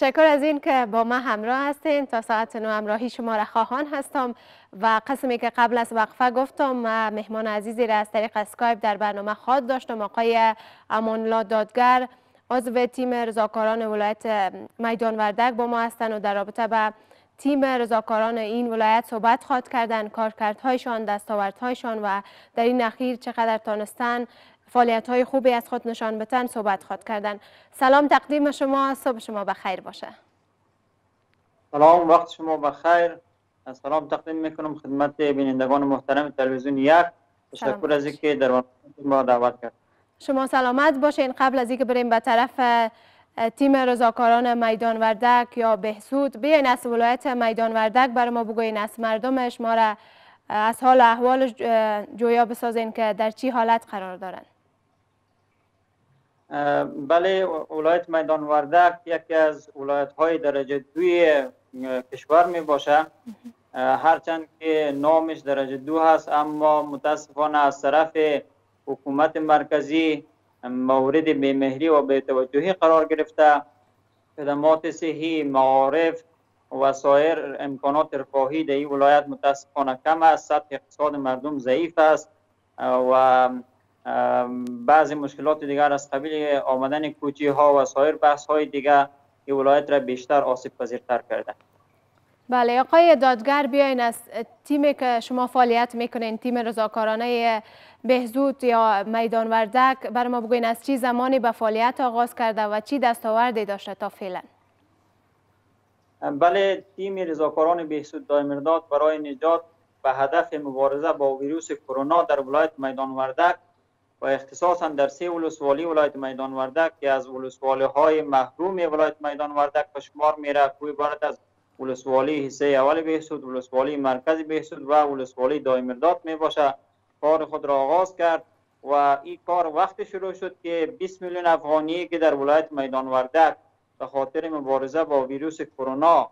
تشکر از این که با ما همراه هستین. تا ساعت نو همراهی شما را خواهان هستم. و قسمی که قبل از وقفه گفتم مهمان عزیزی را از طریق اسکایپ در برنامه خواد داشتم آقای امانلا دادگر عضو تیم رضاکاران ولایت میدان وردک با ما هستند و در رابطه به تیم رضاکاران این ولایت صحبت خواد کردن. کارکردهایشان دستاوردهایشان و در این اخیر چقدر تانستن فعالیت های خوبی از خود نشان بتن صحبت خواد کردن. سلام تقدیم شما صبح شما بخیر باشه. سلام وقت شما بخیر. سلام تقدیم می‌کنم خدمت بینندگان محترم تلویزیون یک. تشکر از اینکه در ما دعوت کرد شما سلامت باشین. قبل از اینکه بریم به طرف تیم رضاکاران میدان وردک یا بهسود بیاین از ولایت میدان وردک برای ما بگوین از مردمش ما را از حال احوال جویا بسازین که در چی حالت قرار دارند بله ولایت میدان وردک یکی از ولایت های درجه دوی کشور می باشه. هرچند که نامش درجه دو هست اما متاسفانه از طرف حکومت مرکزی مورد بیمهری و بیتوجهی قرار گرفته. خدمات صحی معارف و سایر امکانات رفاهی در این ولایت متاسفانه کم است. سطح اقتصاد مردم ضعیف است. و بعضی مشکلات دیگر از قبیل آمدن کوچی ها و سایر بحث های دیگر این ولایت را بیشتر آسیب پذیرتر کرده. بله آقای دادگر بیاین از تیمی که شما فعالیت می‌کنین تیم رضاکارانه بهزود یا میدان وردک بر ما بگوین از چی زمانی به فعالیت آغاز کرده و چی دستاوردی داشته تا فعلا؟ بله تیم رضاکاران بهزود دایمرداد برای نجات به هدف مبارزه با ویروس کرونا در ولایت میدان وردک و اختصاصا در سه ولسوالی ولایت میدان وردک که از ولسوالی های محروم ولایت میدان وردک به شمار میره کوی بارد از ولسوالی حصه اول بهسود ولسوالی مرکز بهسود و ولسوالی دایمرداد می باشه کار خود را آغاز کرد و این کار وقت شروع شد که 20 میلیون افغانی که در ولایت میدان وردک به خاطر مبارزه با ویروس کرونا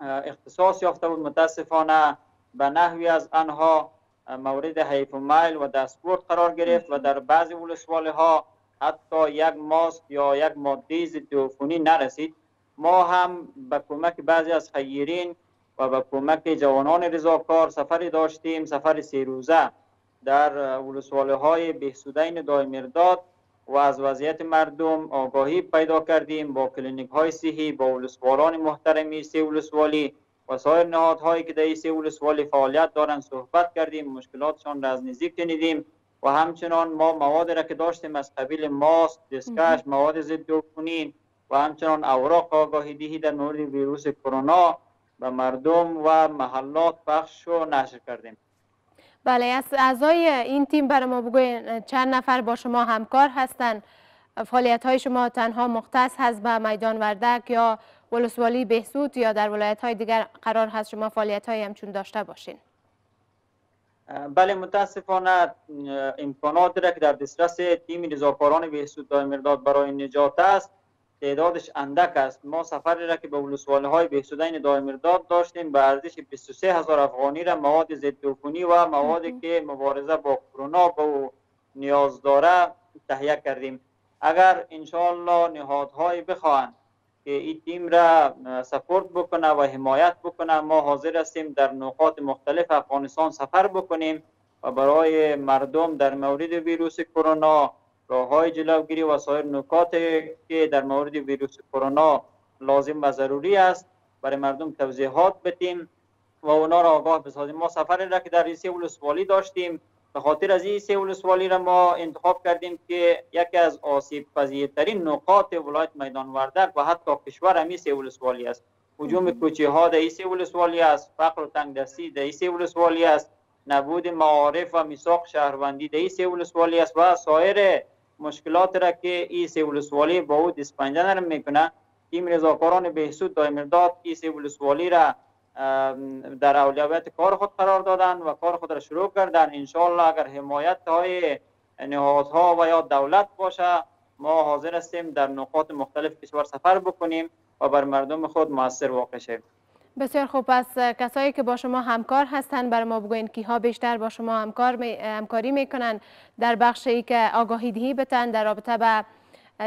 اختصاص یافته بود. متاسفانه به نحوی از آنها مورد حیف و میل و دستبرد قرار گرفت و در بعضی ولسوالی ها حتی یک ماسک یا یک ماده ضد نرسید. ما هم به کمک بعضی از خیرین و به کمک جوانان رضاکار سفری داشتیم. سفر سی روزه در ولسوالی های بهسودین دایمرداد و از وضعیت مردم آگاهی پیدا کردیم. با کلینیک های صحی با ولسوالان محترمی سی ولسوالی و سایر نهادهایی که در این سه ولسوالی فعالیت دارند صحبت کردیم مشکلاتشان را از نزدیک شنیدیم و همچنان ما مواد را که داشتیم از قبیل ماست، دسکش، مواد ضد عفونی و همچنان اوراق آگاهی دهی در مورد ویروس کرونا به مردم و محلات پخش و نشر کردیم. بله از اعضای این تیم برای ما بگوین چند نفر با شما همکار هستند فعالیت های شما تنها مختص هست به میدان وردک یا ولسوالی بهسود یا در ولایت های دیگر قرار هست شما فعالیت های همچون داشته باشین؟ بله متاسفانه امکانات را که در دسترس تیم رضاکاران بهسود دایمرداد برای نجات است تعدادش اندک است. ما سفری را که به ولسوالی های بهسودین دایمرداد داشتیم به ارزش 23 هزار افغانی را مواد ضد عفونی و موادی که مبارزه با کرونا به نیاز داره تهیه کردیم. اگر انشاءالله نهادهای بخواهند. که این تیم را سپورت بکنه و حمایت بکنه. ما حاضر هستیم در نقاط مختلف افغانستان سفر بکنیم و برای مردم در مورد ویروس کرونا راه های جلوگیری و سایر نکات که در مورد ویروس کرونا لازم و ضروری است برای مردم توضیحات بدیم و اونا را آگاه بسازیم. ما سفر را که در ریسی ولسوالی داشتیم به خاطر از این سه ولسوالی را ما انتخاب کردیم که یکی از آسیب پذیرترین نقاط ولایت میدان وردک و حتی کشور همی سه ولسوالی است. حجوم کوچه ها در سه ولسوالی است. فقر و تنگ دستی در سه ولسوالی است. نبود معارف و میثاق شهروندی در سه ولسوالی است و سایر مشکلات را که این سه ولسوالی با او دسپنجه نرم می‌کنه تیم رضاکاران بهسود دایمرداد این سه ولسوالی را در اولویت کار خود قرار دادن و کار خود را شروع کردن. انشالله اگر حمایت های نهادها و یا دولت باشه ما حاضر هستیم در نقاط مختلف کشور سفر بکنیم و بر مردم خود موثر واقع شیم بسیار خوب. پس کسایی که با شما همکار هستند بر ما بگوین کی ها بیشتر با شما همکار می، همکاری می‌کنن. در بخش ای که آگاهی دهی بتن در رابطه به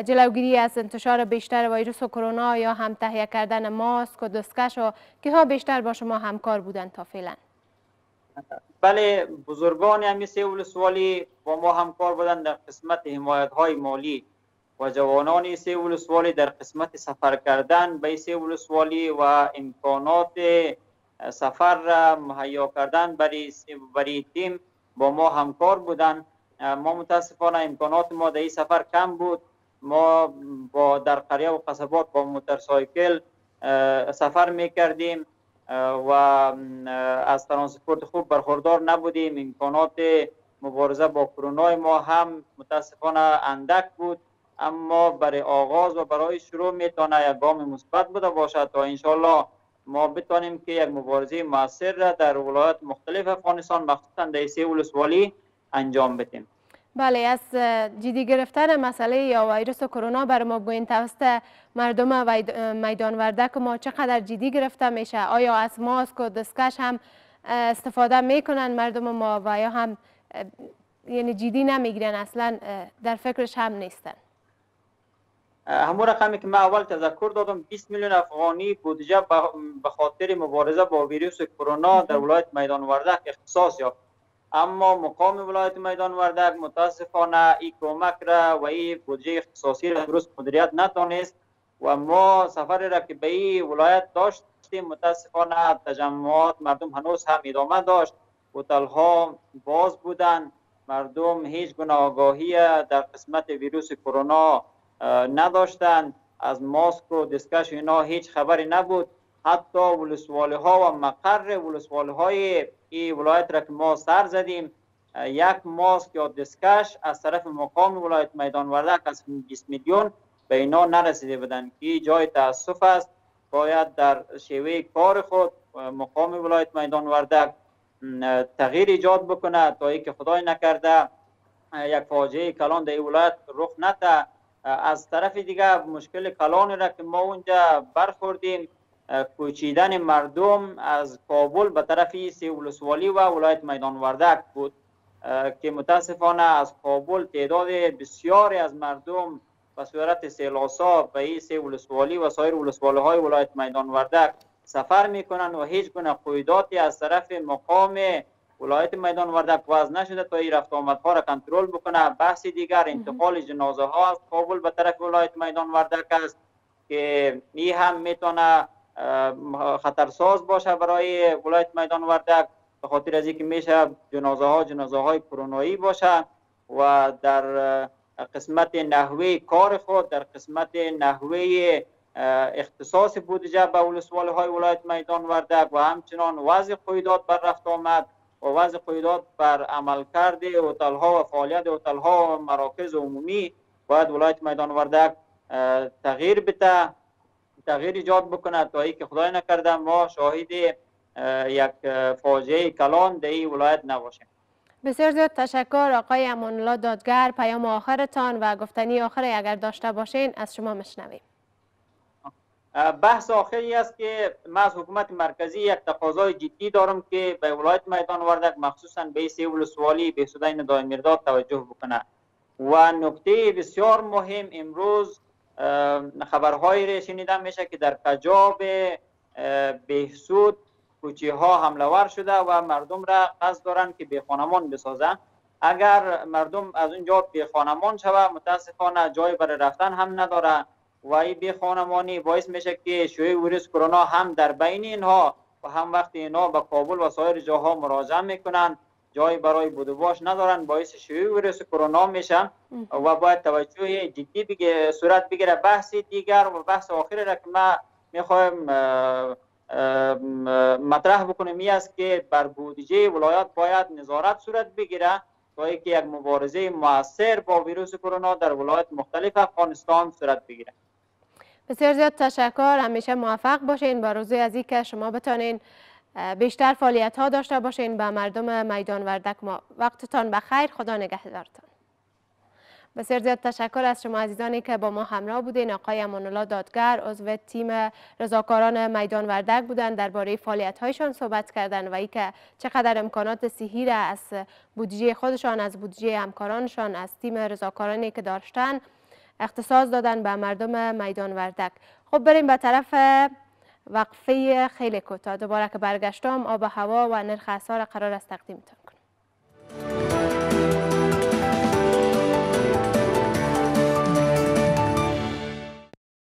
جلوگیری از انتشار بیشتر ویروس و کرونا یا هم تهیه کردن ماسک و دستکش و که ها بیشتر با شما همکار بودن تا فعلا. بله بزرگان همی سه سوالی با ما همکار بودن در قسمت حمایت های مالی و جوانان. سه ولسوالی در قسمت سفر کردن به سه ولسوالی و امکانات سفر را مهیا کردن برای برای تیم با ما همکار بودن. ما متاسفانه امکانات ما در سفر کم بود. ما با در قریه و قصبات با موتورسایکل سفر می کردیم و از ترانسپورت خوب برخوردار نبودیم. امکانات مبارزه با کرونا ما هم متاسفانه اندک بود اما برای آغاز و برای شروع می‌تونه یک گام مثبت بوده باشد تا انشالله ما بتانیم که یک مبارزه موثر را در ولایات مختلف افغانستان مخصوصا در سه ولسوالی انجام بدیم. بله از جدی گرفتن مسئله یا ویروس کرونا بر ما بگوین توسط مردم میدان وردک ما چقدر جدی گرفته میشه؟ آیا از ماسک و دستکش هم استفاده می‌کنن مردم ما و یا هم یعنی جدی نمی‌گیرن؟ اصلا در فکرش هم نیستن. همون رقمی که من اول تذکر دادم 20 میلیون افغانی بودجه به خاطر مبارزه با ویروس کرونا در ولایت میدان وردک اختصاص یافت. اما مقام ولایت میدان وردک متاسفانه این کمک را و این بودجه اختصاصی را درست مدیریت نتونست و ما سفر را که به این ولایت داشتیم متاسفانه تجمعات مردم هنوز هم ادامه داشت. هتل ها باز بودن. مردم هیچ گونه آگاهی در قسمت ویروس کرونا نداشتند. از ماسک و دسکش اینا هیچ خبری نبود. حتی ولسوالی ها و مقر ولسوالی های این ولایت را که ما سر زدیم یک ماسک یا دسکش از طرف مقام ولایت میدان وردک از 20 میلیون به اینا نرسیده بودن که جای تاسف است. باید در شیوه کار خود مقام ولایت میدان وردک تغییر ایجاد بکنه تا ای که خدای نکرده یک فاجعه کلان در ولایت رخ نده. از طرف دیگه مشکل کلان را که ما اونجا برخوردیم. کوچیدن مردم از کابل به طرف سی ولسوالی و ولایت میدان وردک بود. که متاسفانه از کابل تعداد بسیاری از مردم به صورت سیلاسا به این سی ولسوالی و سایر ولسوالی های ولایت میدان وردک سفر می‌کنن و هیچ گونه قیداتی از طرف مقام ولایت میدان وردک وضع نشده تا این رفت آمد ها را کنترل بکنه. بحث دیگر انتقال جنازه ها از کابل به طرف ولایت میدان وردک است که این هم می‌تونه خطرساز باشه برای ولایت میدان وردک به خاطر از اینکه میشه جنازه ها جنازه های کرونایی باشه و در قسمت نحوه کار خود در قسمت نحوه اختصاص بودجه به ولسوالی های ولایت میدان وردک و همچنان وضع قیدات بر رفت آمد و وضع قیدات بر عملکرد هتل ها و فعالیت هتل ها و مراکز عمومی باید ولایت میدان وردک تغییر بده. تغییر ایجاد بکنه تا ای که خدای نکرده ما شاهد یک فاجعه کلان در این ولایت نباشیم. بسیار زیاد تشکر آقای امانالله دادگر پیام آخرتان و گفتنی آخری اگر داشته باشین از شما مشنویم بحث آخری است که من از حکومت مرکزی یک تقاضای جدی دارم که به ولایت میدان وردک مخصوصا به سی ولسوالی به سودای ندای مرداد توجه بکنه. و نکته بسیار مهم امروز خبرهایی شنیده میشه که در کجاب بهسود کوچه ها حمله ور شده و مردم را قصد دارن که به خانمان بسازن. اگر مردم از اونجا به خانمان شود متاسفانه جای برای رفتن هم نداره و این بی خانمانی باعث میشه که شوی ویروس کرونا هم در بین اینها و هم وقتی اینها به کابل و سایر جاها مراجعه می‌کنن. جای برای بودواش ندارن باعث شوی ویروس کرونا میشن و باید توجه جدی بگه صورت بگیره. بحث دیگر و بحث آخری را که ما می‌خوایم مطرح بکنیم می است که بر بودجه ولایات باید نظارت صورت بگیره تا اینکه یک مبارزه موثر با ویروس کرونا در ولایات مختلف افغانستان صورت بگیره. بسیار زیاد تشکر. همیشه موفق باشین. با روزی از که شما بتانین بیشتر فعالیت ها داشته باشین به مردم میدان وردک ما. وقتتان بخیر خدا نگهدارتان. بسیار زیاد تشکر از شما عزیزانی که با ما همراه بودین. آقای امانالله دادگر عضو تیم رضاکاران میدان وردک بودن. درباره فعالیت هایشان صحبت کردن و ای که چقدر امکانات صحی را از بودجه خودشان از بودجه همکارانشان از تیم رضاکارانی که داشتن اختصاص دادن به مردم میدان وردک. خب بریم به طرف وقفه خیلی کوتاه. دوباره که برگشتم آب و هوا و نرخ اسعار قرار است تقدیمتان